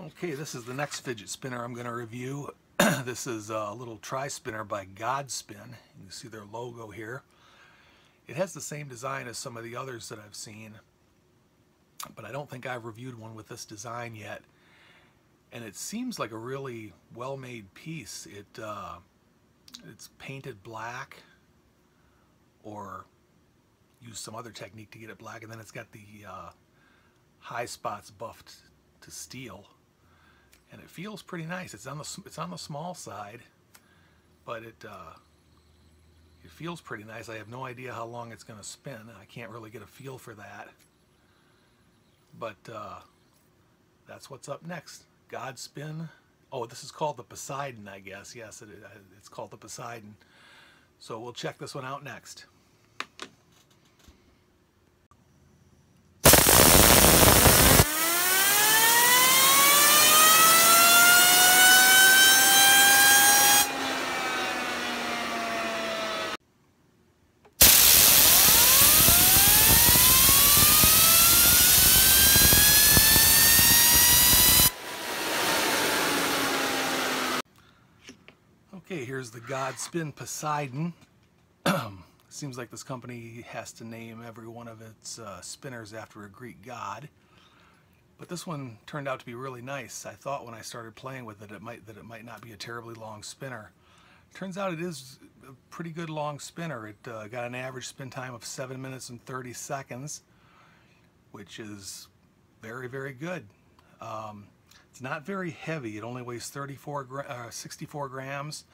Okay, this is the next fidget spinner I'm going to review. this is a little tri-spinner by Godspin. You can see their logo here. It has the same design as some of the others that I've seen, but I don't think I've reviewed one with this design yet. And it seems like a really well-made piece. It uh, It's painted black or use some other technique to get it black, and then it's got the uh, high spots buffed to steel and it feels pretty nice. It's on the it's on the small side, but it uh, it feels pretty nice. I have no idea how long it's going to spin. I can't really get a feel for that. But uh, that's what's up next. Godspin. Oh, this is called the Poseidon, I guess. Yes, it, it's called the Poseidon. So we'll check this one out next. Okay, here's the Godspin Poseidon. Seems like this company has to name every one of its uh, spinners after a Greek god. But this one turned out to be really nice. I thought when I started playing with it, it might that it might not be a terribly long spinner. Turns out it is a pretty good long spinner. It uh, got an average spin time of 7 minutes and 30 seconds, which is very, very good. Um, it's not very heavy. It only weighs 34, uh, 64 grams.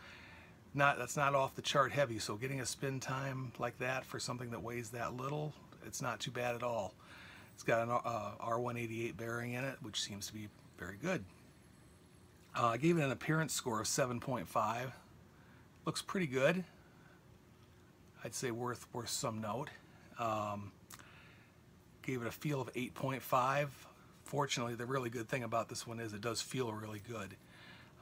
Not That's not off the chart heavy, so getting a spin time like that for something that weighs that little, it's not too bad at all. It's got an uh, R188 bearing in it, which seems to be very good. Uh, I gave it an appearance score of 7.5. Looks pretty good. I'd say worth worth some note. Um, gave it a feel of 8.5 fortunately, the really good thing about this one is it does feel really good.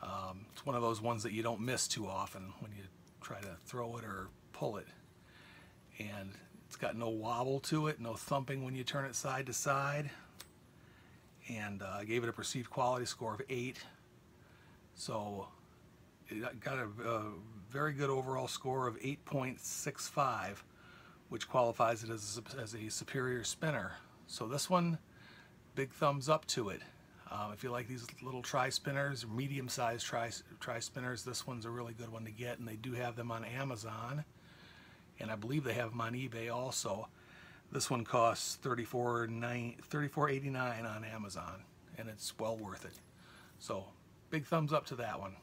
Um, it's one of those ones that you don't miss too often when you try to throw it or pull it. And it's got no wobble to it, no thumping when you turn it side to side. And uh, I gave it a perceived quality score of 8. So it got a, a very good overall score of 8.65, which qualifies it as a, as a superior spinner. So this one big thumbs up to it. Um, if you like these little tri-spinners, medium-sized tri, tri-spinners, this one's a really good one to get, and they do have them on Amazon, and I believe they have them on eBay also. This one costs $34.89 on Amazon, and it's well worth it. So, big thumbs up to that one.